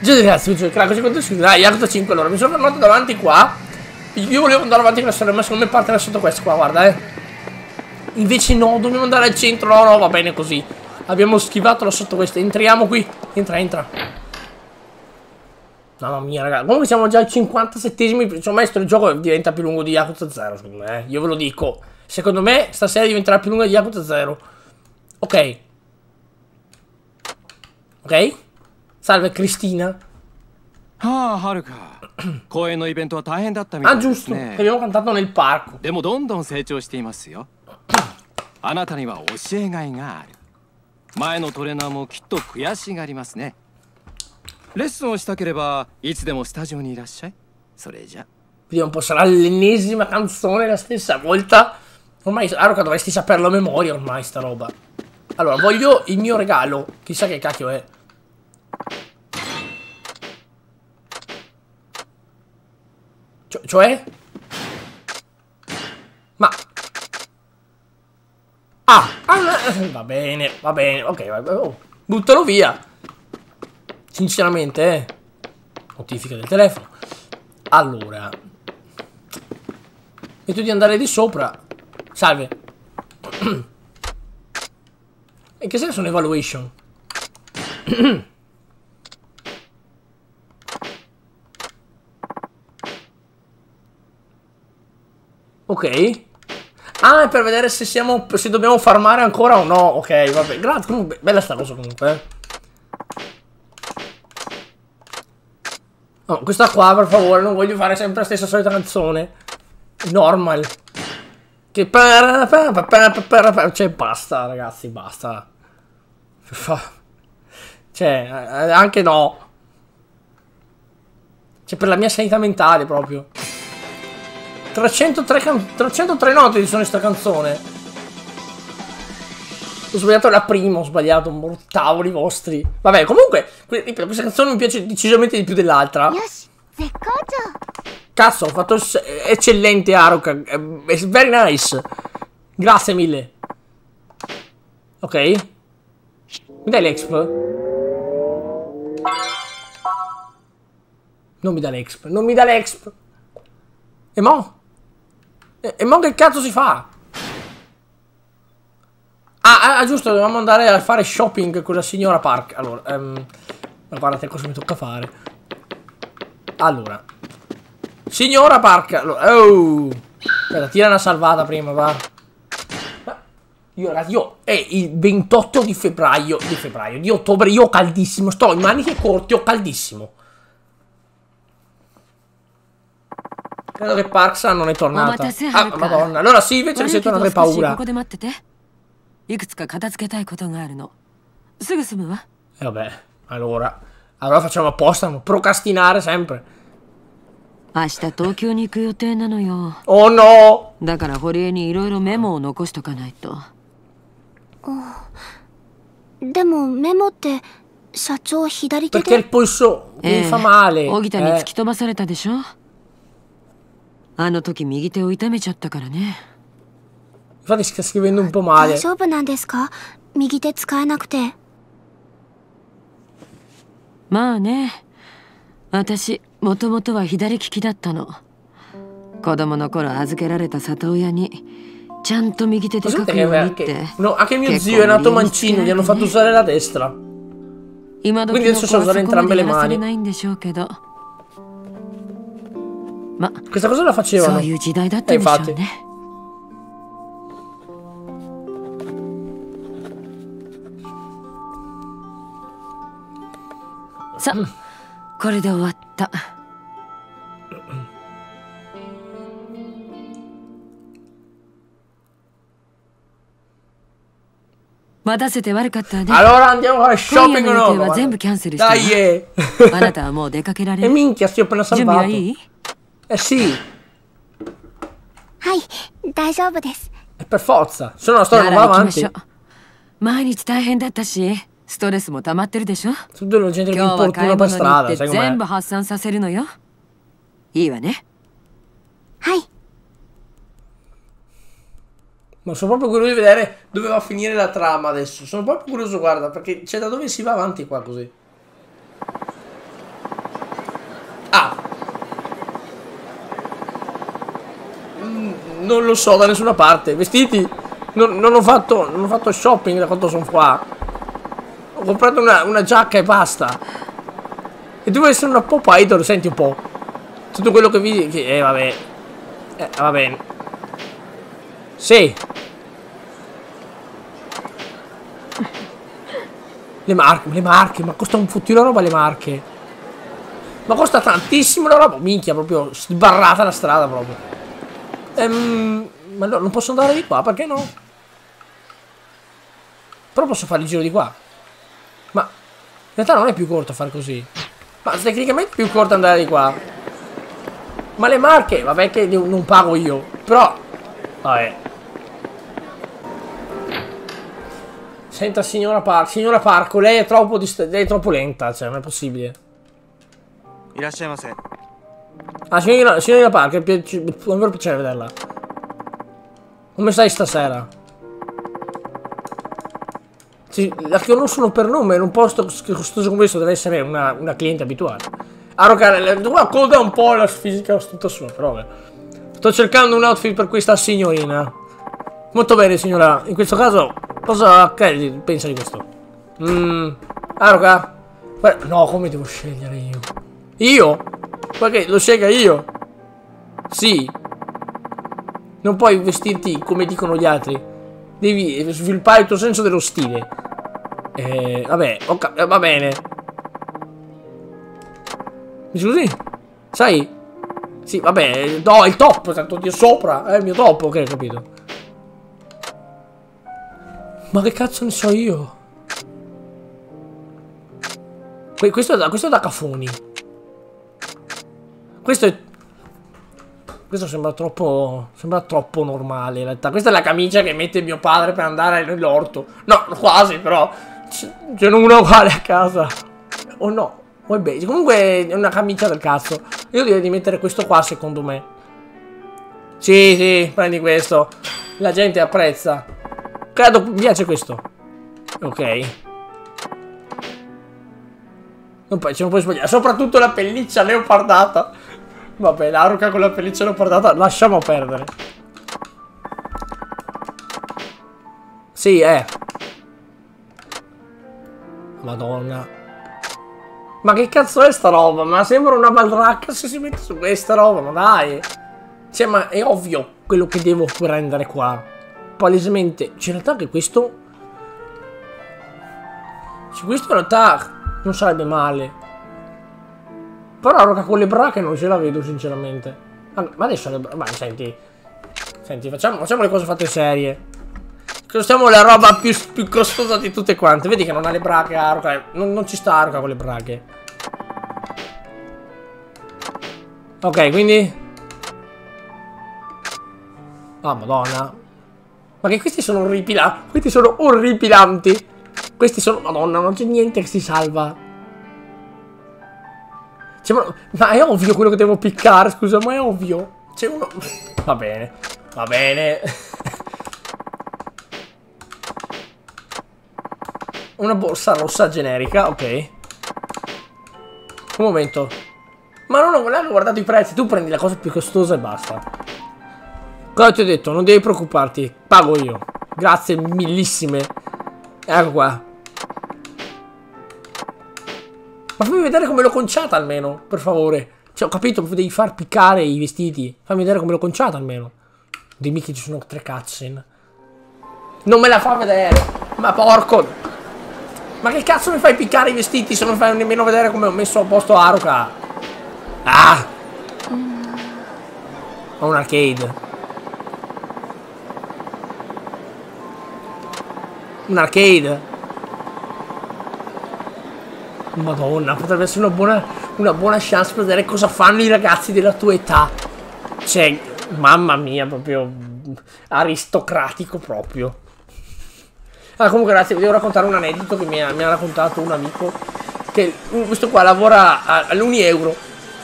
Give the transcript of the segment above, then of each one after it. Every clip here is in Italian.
Giusto ragazzi, così quanto si dai, Yakuza 5 allora, mi sono fermato davanti qua. Io volevo andare avanti con la storia, ma secondo me parte sotto questo qua, guarda eh. Invece no, dobbiamo andare al centro, no, no, va bene così. Abbiamo schivato là sotto questo, entriamo qui. Entra, entra. Mamma mia, raga. Comunque siamo già ai 57esimi. Cioè, maestro, il gioco diventa più lungo di Yakuza 0, secondo me. Eh. Io ve lo dico. Secondo me, stasera diventerà più lunga di Yakuza 0. Ok. Ok? Salve, Cristina. Ah, Haruka. 公演のイベントは大変だったみたいですね。あ、giusto. Abbiamo cantato nel parco. でもどんどん成長していますよ。あなたには教えがいがある。前のトレーナーもきっと悔しがりますね。レッスンをしたければいつでもスタジオにいらっしゃいそれじゃ Vediamo un po' sarà l'ennesima canzone la stessa volta Ormai Aruka dovresti saperlo a memoria ormai sta roba Allora voglio il mio regalo Chissà che cacchio è Cioè? Ma Ah, ah, va bene, va bene, ok, va, oh, buttalo via Sinceramente, eh. Notifica del telefono. Allora. Metto di andare di sopra. Salve. In che senso un ok. Ah, è per vedere se siamo. se dobbiamo farmare ancora o no. Ok, vabbè. Grazie. Comunque, bella sta cosa comunque, eh. No, questa qua, per favore, non voglio fare sempre la stessa solita canzone. Normal. Che... Cioè, basta, ragazzi, basta. Cioè, anche no. Cioè, per la mia sanità mentale, proprio. 303, 303 note di sono questa canzone. Ho sbagliato la prima, ho sbagliato, mortavoli vostri. Vabbè, comunque, questa canzone mi piace decisamente di più dell'altra. Cazzo, ho fatto eccellente Haruka. It's very nice. Grazie mille. Ok. Mi dai l'exp? Non mi dà l'exp. Non mi dà l'exp. E mo? E, e mo che cazzo si fa? Ah, ah, giusto, dovevamo andare a fare shopping con la signora Park. Allora, um, guardate cosa mi tocca fare. Allora. Signora Park. Allora, oh. Aspetta, tira una salvata prima, va. Io, ragazzi, io è il 28 di febbraio, di febbraio, di ottobre, io ho caldissimo. Sto in maniche corte, ho caldissimo. Credo che Parksa non è tornata. Ah, madonna. Allora sì, invece mi sento una paura. いくつか片付けたいことがあるのすぐ済むわ E vabbè, allora allora facciamo apposta, procrastinare sempre 明日東京に行く予定なのよ Oh no だから堀江にいろいろメモを残しとかないとでもメモって社長左手で Perché il polso mi fa male 荻田に突き飛ばされたでしょあの時右手を痛めちゃったからね。大丈夫なんですか？右手使えなくて。まあね。私、もともとは左利きだったの。子供の頃預けられた里親に、ちゃんと右手で書くようにって。No, anche mio zio è nato mancino, gli hanno fatto usare la destra. 今どきの子でしょうけ。Ma questa cosa la facevano. Eh, infatti. Sa, これで終わった。待たせて悪かったね。Allora andiamo a shopping の予定は全部キャンセルした。Dai! あなたはもう出かけられる。E minchia, si ho appena salvato. 準備はいい Eh sì. はい、大丈夫です。Per forza, se no la storia non va avanti. 毎日大変だったし。ストレスも溜まってるでしょ今日は買い物に行って全部発散させるのよいいわねはい Ma sono proprio curioso di vedere dove va a finire la trama adesso. Sono proprio curioso, guarda, perché c'è da dove si va avanti qua così. Ah. non lo so da nessuna parte. Vestiti? Non, non, ho, fatto, non ho fatto shopping da quando sono qua. Ho comprato una, una giacca e basta. E devo essere una pop idol, senti un po'. Tutto quello che vi... Che, eh, vabbè. Eh, va bene. Sì. Le marche, le marche, ma costa un fottino roba le marche. Ma costa tantissimo la roba. Minchia, proprio sbarrata la strada proprio. Ehm, ma no, non posso andare di qua, perché no? Però posso fare il giro di qua. Ma in realtà non è più corto fare così. Ma tecnicamente è più corto andare di qua. Ma le marche, vabbè che non pago io. Però, vabbè. Senta signora Parco, signora Parco, lei è troppo, lei è troppo lenta, cioè non è possibile. Ah, signora, signora Parco, è un vero piacere vederla. Come stai stasera? Sì, la conoscono per nome, in un posto costoso come questo deve essere una, una cliente abituale. A rocare, la coda un po' la fisica tutta sua, però vabbè. Sto cercando un outfit per questa signorina. Molto bene, signora. In questo caso Cosa pensa di questo? Mmm. Aroka? No, come devo scegliere io? Io? Ma che lo scelga io? Sì. Non puoi vestirti come dicono gli altri. Devi sviluppare il tuo senso dello stile. Eh, vabbè, okay, va bene. Mi scusi? Sai? Sì, vabbè, no, il top, tanto di sopra, è il mio top, ok, capito. Ma che cazzo ne so io? Questo è da, questo è da cafoni. Questo è... Questo sembra troppo... Sembra troppo normale in realtà. Questa è la camicia che mette mio padre per andare nell'orto. No, quasi però. Ce n'è una uguale a casa. O oh, no. O è beige. Comunque è una camicia del cazzo. Io direi di mettere questo qua secondo me. Sì, sì, prendi questo. La gente apprezza. Credo mi piace questo. Ok. Non ce non puoi sbagliare. Soprattutto la pelliccia leopardata. Vabbè, l'aruca con la pelliccia leopardata lasciamo perdere. Sì, eh. Madonna. Ma che cazzo è sta roba? Ma sembra una balracca se si mette su questa roba, ma dai. Cioè, ma è ovvio quello che devo prendere qua palesemente c'è in realtà che questo se questo in realtà non sarebbe male però roca con le brache non ce la vedo sinceramente ma adesso le brache ma senti senti facciamo, facciamo le cose fatte serie costiamo la roba più, più, costosa di tutte quante vedi che non ha le brache Aroca non, non ci sta Aroca con le brache ok quindi oh, madonna. Ma che questi sono orripilanti. Questi sono orripilanti. Questi sono... Madonna, non c'è niente che si salva. Cioè, ma, è ovvio quello che devo piccare, scusa, ma è ovvio. C'è uno... Va bene. Va bene. Una borsa rossa generica, ok. Un momento. Ma non ho guardato i prezzi, tu prendi la cosa più costosa e basta. Cosa ti ho detto? Non devi preoccuparti. Pago io. Grazie millissime. Ecco qua. Ma fammi vedere come l'ho conciata almeno, per favore. Cioè, ho capito, devi far piccare i vestiti. Fammi vedere come l'ho conciata almeno. Dimmi che ci sono tre cutscene. Non me la fa vedere. Ma porco. Ma che cazzo mi fai piccare i vestiti se non fai nemmeno vedere come ho messo a posto Aruka? Ah! Ho un arcade. Un arcade. Madonna, potrebbe essere una buona, una buona chance per vedere cosa fanno i ragazzi della tua età. Cioè, mamma mia, proprio aristocratico proprio. Ah, comunque ragazzi, vi devo raccontare un aneddoto che mi ha, mi ha raccontato un amico. Che questo qua lavora all'Uni Euro.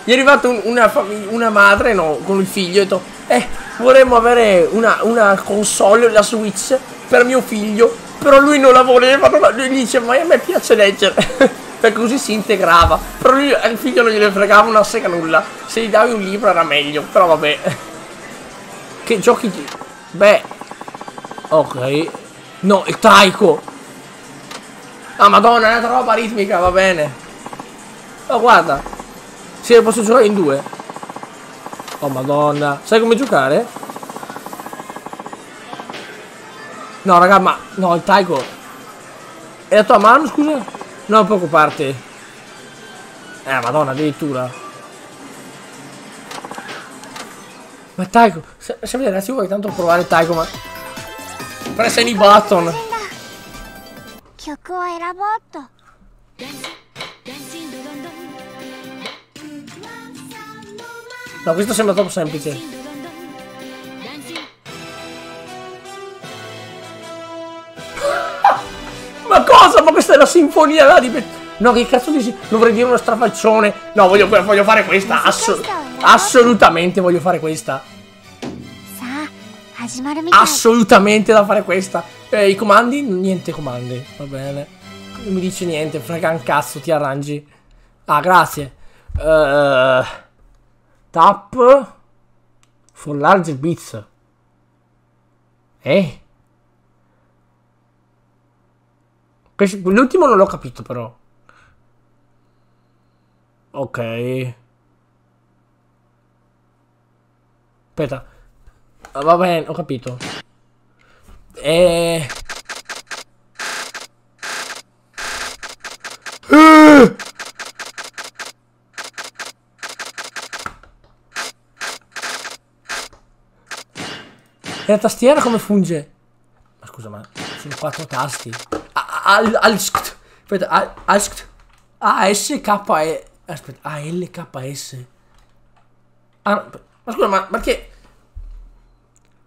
Gli è arrivata un, una, una, madre no, con il figlio e ha detto Eh, vorremmo avere una, una console, la Switch, per mio figlio però lui non la voleva, non la... lui dice ma a me piace leggere. perché così si integrava. Però lui, il figlio non gliene fregava una sega nulla. Se gli davi un libro era meglio, però vabbè. Che giochi... Beh... Ok. No, il taiko. Ah, madonna, è una roba ritmica, va bene. Oh, guarda. Sì, posso giocare in due. Oh, madonna. Sai come giocare? No, raga, ma... No, il taiko. È la tua mano, scusa? Non parte. Eh, madonna, addirittura. Ma Taiko, se, se vedete, ragazzi, vuoi tanto provare Taiko, ma... Pressioni i button. No, questo sembra troppo semplice. ma questa è la sinfonia là di... No, che cazzo dici? Dovrei dire uno strafalcione. No, voglio, voglio fare questa. Assol assolutamente voglio fare questa. Assolutamente da fare questa. Eh, I comandi? Niente comandi. Va bene. Non mi dice niente. Frega un cazzo, ti arrangi. Ah, grazie. Uh, tap. For large bits. Eh? L'ultimo non l'ho capito però. Ok. Aspetta. Ah, Va bene, ho capito. E... E la tastiera come funge? Ma scusa, ma sono quattro tasti. A- Al, al, aspetta, al, al, A, S, K, E. Aspetta, A, L, K, S. Ah, ma scusa, ma perché...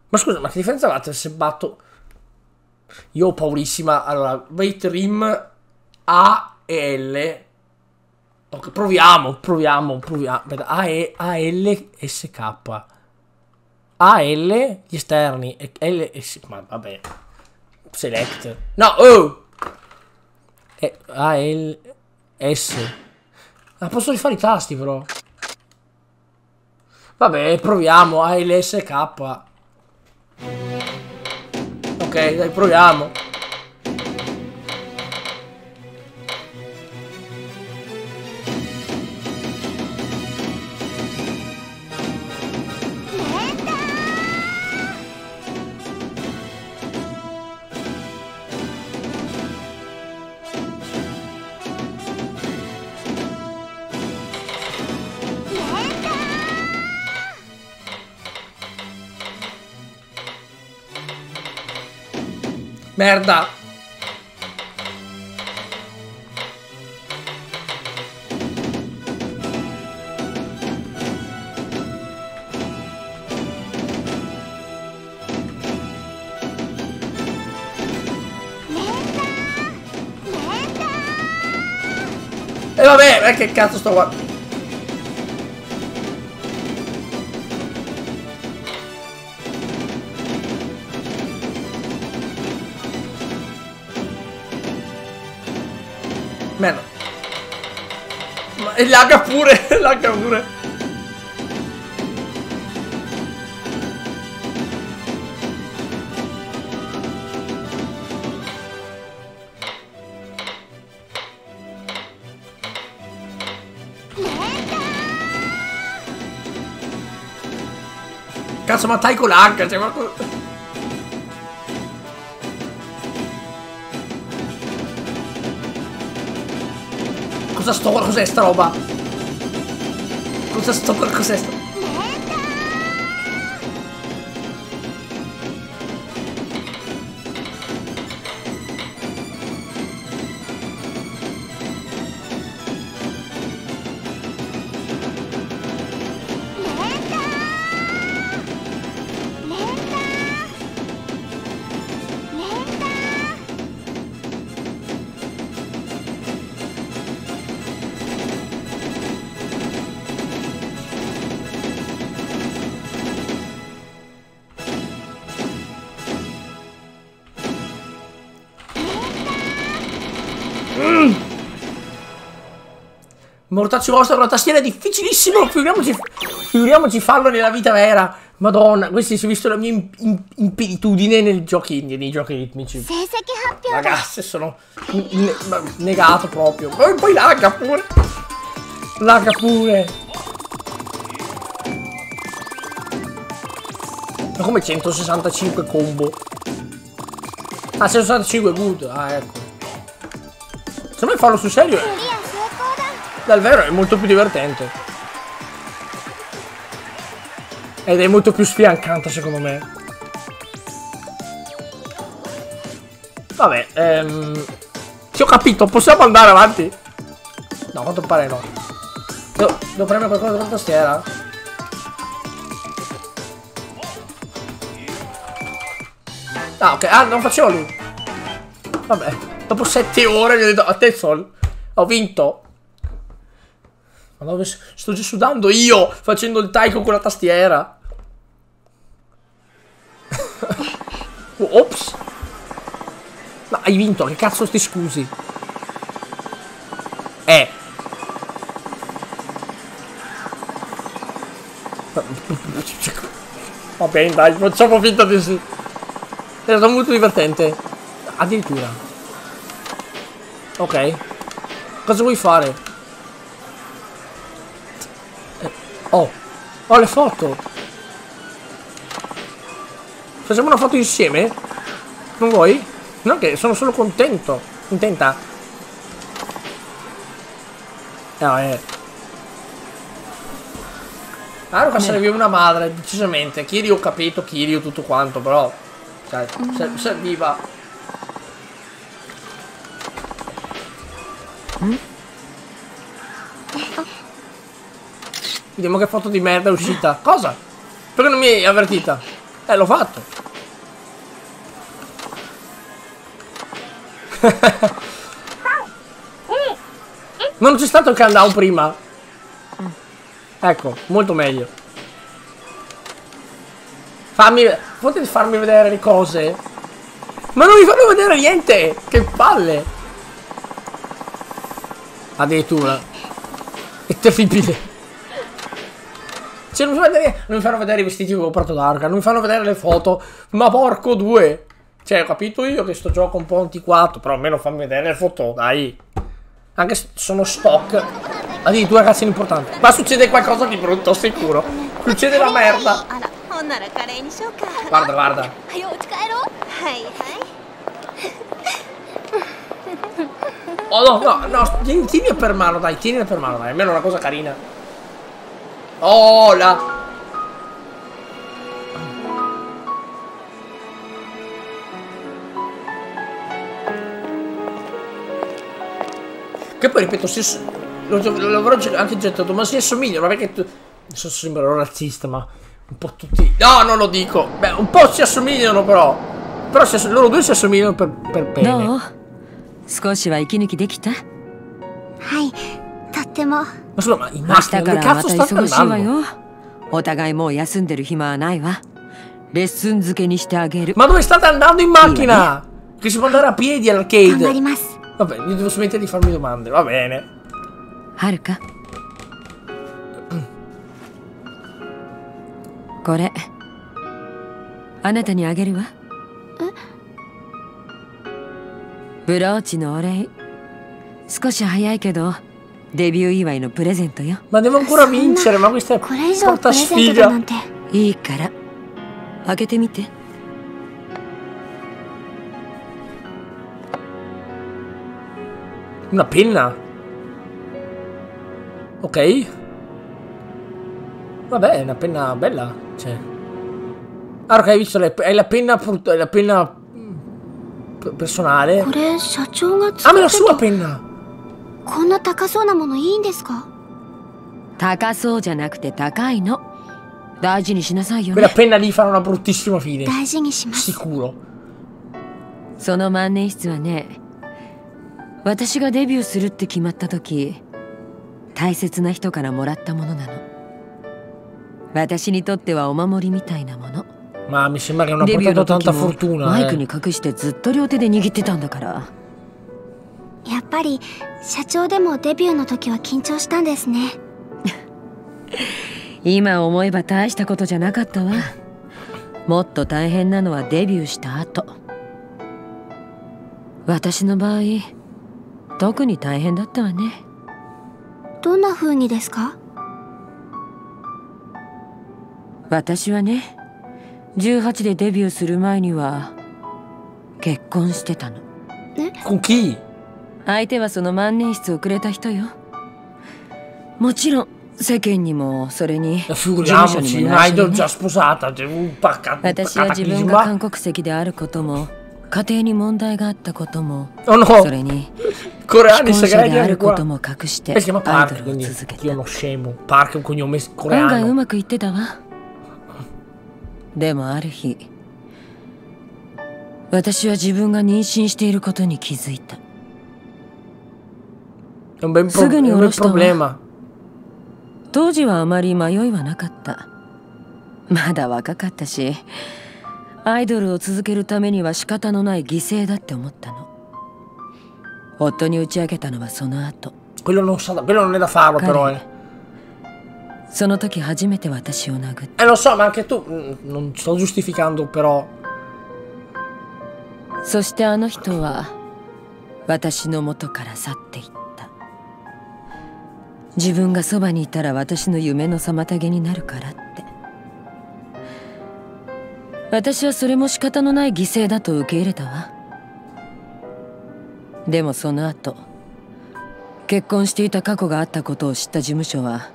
Ma scusa, ma che differenza va tra se batto... Io ho paurissima. Allora, wait rim A e L. Ok, proviamo, proviamo, proviamo. Aspetta, A, e, A, L, S, K. A, L, gli esterni. E L, S... Ma vabbè. Select. No, oh! E, A, L, S. Ma posso rifare i tasti però. Vabbè, proviamo. A, L, S, K. Ok, dai, proviamo. Merda. E vabbè, ma che cazzo sto guardando? E lagga pure, lagga pure. Cazzo, ma Taiko lagga, cioè, ma... Cosa sto... Cos'è sta roba? Cosa sto... Cos'è sta... Mortacci vostra con la tastiera è difficilissimo. Figuriamoci, figuriamoci farlo nella vita vera. Madonna, questi si è visto la mia impeditudine nei giochi, nei giochi ritmici. Ragazze, sono negato proprio. Poi, poi lagga pure. Lagga pure. Ma come 165 combo? Ah, 165 good. Ah, ecco. Secondo me farlo sul serio Dal vero è molto più divertente Ed è molto più sfiancante secondo me Vabbè ehm... Ti ho capito, possiamo andare avanti? No, quanto pare no Devo, devo premere qualcosa con la tastiera? Ah ok, ah non facevo lui Vabbè Dopo sette ore mi ho detto, a ho vinto. Ma dove sto già sudando io, facendo il taiko con la tastiera. Ops. Ma hai vinto, che cazzo ti scusi? Eh. Va bene, dai, facciamo finta di sì. È stato molto divertente. Addirittura. Ok. Cosa vuoi fare? Oh. Ho le foto. Facciamo una foto insieme? Non vuoi? No, che sono solo contento. Contenta. No, eh. Claro che sarebbe una madre, decisamente. Kirio ho capito, Kirio tutto quanto, però... Cioè, serviva Mm? Vediamo che foto di merda è uscita. Cosa? Perché non mi hai avvertita? Eh, l'ho fatto. Non c'è stato il countdown prima. Ecco, molto meglio. Fammi... Potete farmi vedere le cose? Ma non mi fanno vedere niente! Che palle! Addirittura. È terribile. Cioè, non mi, fanno vedere, non mi fanno vedere i vestiti che ho comprato da Arca, non mi fanno vedere le foto. Ma porco due. Cioè, ho capito io che sto gioco è un po' antiquato, però almeno fammi vedere le foto, dai. Anche se sono stock. Addirittura cazzo importanti. Ma succede qualcosa di brutto, sicuro. Succede la merda. Guarda, guarda. Oh no, no, no, tieni, tieni per mano, dai, tieni per mano, dai, almeno una cosa carina. Oh, là. Che poi ripeto, si, l'avrò anche già detto, ma si assomigliano, ma perché tu... Adesso sembrerò razzista, ma un po' tutti... No, non lo dico. Beh, un po' si assomigliano però. Però si, loro due si assomigliano per, per bene. No. 少しは息抜きできたはいとっ ても。そら、まあ、今したからまた忙しいわよ。お互いもう休んでる暇はないわ。レッスン付けにしてあげる。まとめしたたんだんのいまきな。くしぼんだらピエディアのケイド。わべ、ゆずすめてにファミドマンで。わべね。はるか。これ。あなたにあげるわ。ブローチのお礼。少し早いけど。デビュー祝いのプレゼントよ Ma devo ancora vincere, ma questa è porta sfiga いいから開けてみて Una penna? Ok Vabbè, è una penna bella Cioè Ah, ok, hai visto? È la penna, è la penna personale. Ah, ma la sua penna! こんな高そうなものいいんですか？高そうじゃなくて高いの。大事にしなさいよ、ね。Quella penna lì farà una bruttissima fine. 大事にします。Sicuro. その万年筆はね、私がデビューするって決まった時、大切な人からもらったものなの。私にとってはお守りみたいなもの。Ma mi sembra che non ha portato tanta fortuna. マイクに隠してずっと両手で握ってたんだから。やっぱぱり社長でもデビューの時は緊張したんですね。今思えば大したことじゃなかったわ。もっと大変なのはデビューした後。私の場合特に大変だったわね。どんな風にですか？私はね18でデビューする前には結婚してたの。Con chi? 相手はその万年筆をくれた人よ。もちろん世間にもそれに事務所にも内緒に、私は自分が韓国籍であることも家庭に問題があったこともそれに既婚者であることも隠してアイドルを続けた案外うまくいってたわ。でもある日私は自分が妊娠していることに気づいた。すぐに降ろした当時はあまり迷いはなかった。まだ若かったしアイドルを続けるためには仕方のない犠牲だって思ったの。夫に打ち明けたのはその後。その時初めて私を殴った。そしてあの人は私の元から去っていった。自分がそばにいたら私の夢の妨げになるからって。私はそれも仕方のない犠牲だと受け入れたわ。でもその後結婚していた過去があったことを知った事務所は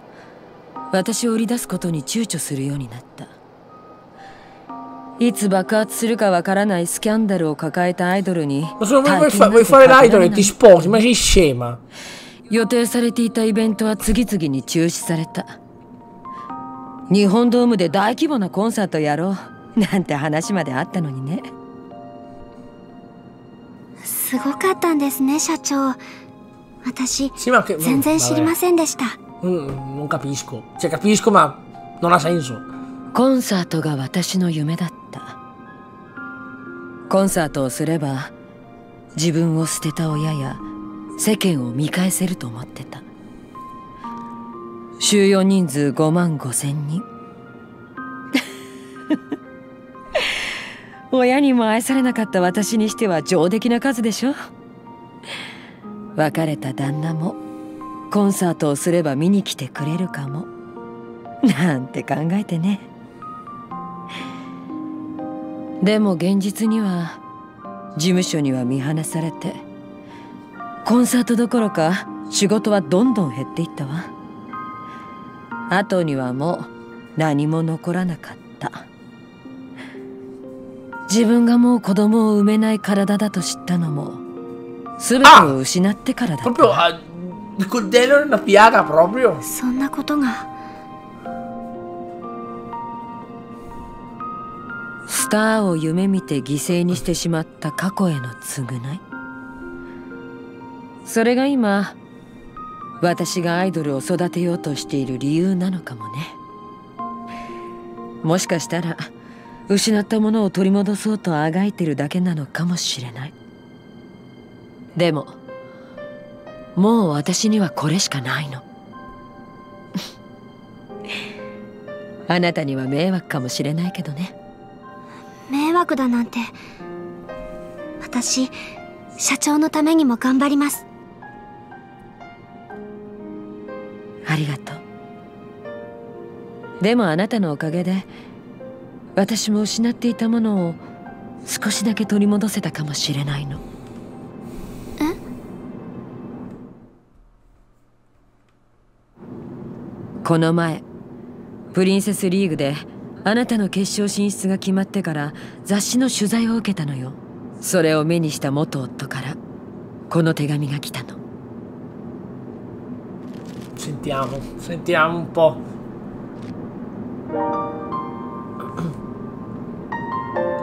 私を売り出すことに躊躇するようになった。いつ爆発するかわからないスキャンダルを抱えたアイドルに Ma se 大 vuoi e. 予定されていたイベントは次々に中止された。日本ドームで大規模なコンサートやろう。なんて話まであったのにね。すごかったんですね社長。私.全然知りま.せんでした。Mm, non capisco. Cioè, capisco, ma non ha senso. コンサートが私の夢だったコンサートをすれば自分を捨てた親や世間を見返せると思ってた。収容人数5万5千人。親にも愛されなかった私にしては上出来な数でしょ。別れた旦那もコンサートをすれば見に来てくれるかも。なんて考えてね。でも現実には事務所には見放されてコンサートどころか仕事はどんどん減っていったわ。後にはもう何も残らなかった。自分がもう子供を産めない体だと知ったのも全てを失ってからだった。ah, coltello è una piaga, proprio. そんなことが。スターを夢見て犠牲にしてしまった過去への償いそれが今私がアイドルを育てようとしている理由なのかもね。もしかしたら失ったものを取り戻そうとあがいてるだけなのかもしれない。でももう私にはこれしかないの。あなたには迷惑かもしれないけどね。迷惑だなんて私社長のためにも頑張ります。ありがとう。でもあなたのおかげで私も失っていたものを少しだけ取り戻せたかもしれないの。この前プリンセスリーグであなたの決勝進出が決まってから雑誌の取材を受けたのよ。それを目にした元夫からこの手紙が来たの Sentiamo, sentiamo un po'.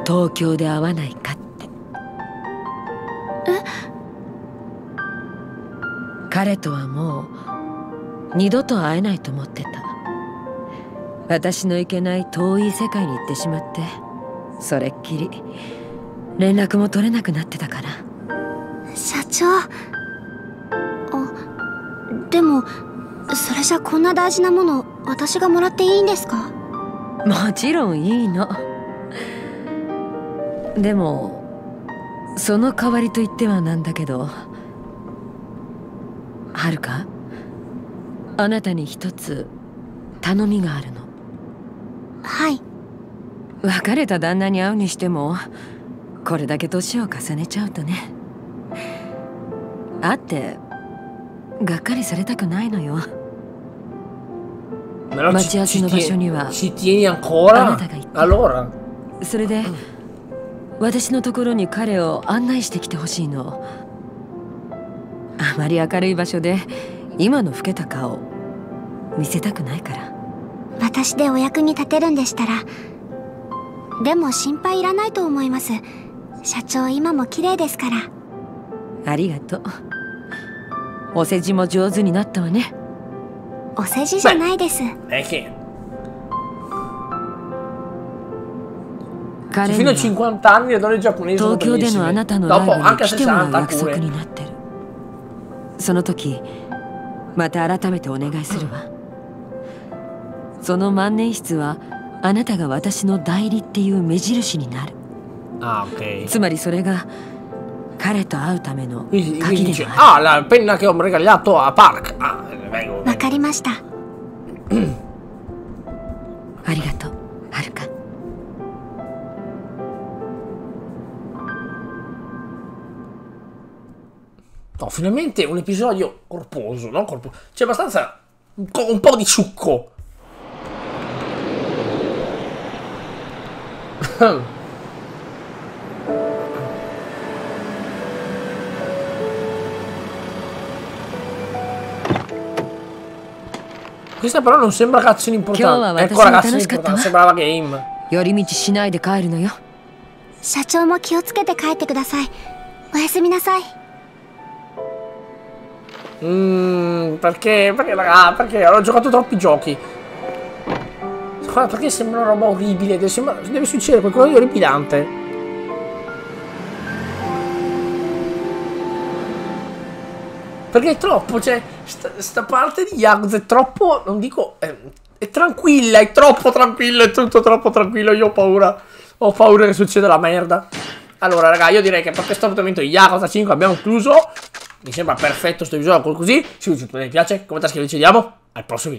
東京で会わないかって彼とはもう二度と会えないと思ってた私の行けない遠い世界に行ってしまってそれっきり連絡も取れなくなってたから社長でもそれじゃこんな大事なもの私がもらっていいんですか？もちろんいいの。でもその代わりと言ってはなんだけどはるかあなたに一つ頼みがあるの。はい。別れた旦那に会うにしてもこれだけ年を重ねちゃうとね。会ってがっかりされたくないのよ Però ci, Mattias ci non tie- faccio ni va. ci tieni ancora? Anata che- Allora, それで私のところに彼を案内してきてほしいの。あまり明るい場所で今の老けた顔見せたくないから。私でお役に立てるんでしたらでも心配いらないと思います。社長今も綺麗ですから。ありがとう。お世辞も上手になったわねお世辞じゃないです è che 彼に fino a は50 anni le donne giapponesi sono 東京でのあ bellissime. なたのライ Dopo ブに anche a 来てもらう60約束 pure. になってるその時また改めてお願いするわその万年筆はあなたが私の代理っていう目印になる Ah. つまりそれが彼と会うための Quindi, 鍵 quindi で dice, もあ ah, la penna che ho regalato a Park. Ah, vengo, わ vengo. かりましたるありがとうはるか No, finalmente un episodio corposo, non corposo. C'è abbastanza un, co- un po' di succo. Questa però non sembra cazzino importante. Chioma, Ecco ragazzi,楽しかったわ。 importante. sembrava game. 寄り道しないで帰るのよ社長も気をつけて帰ってくださいおやすみなさい Mmm, perché, perché, raga, perché ho giocato troppi giochi. Guarda, perché sembra una roba orribile, deve, sembra- deve succedere qualcosa di orripilante. Perché è troppo, cioè, sta, parte di Yakuza è troppo, non dico, è, è tranquilla, è troppo tranquilla, è tutto troppo tranquillo, io ho paura, ho paura che succeda la merda. Allora, raga, io direi che per questo appuntamento di Yakuza 5 abbiamo chiuso. Mi sembra perfetto sto episodio così. Se vi piace, come scrivete, ci vediamo al prossimo video.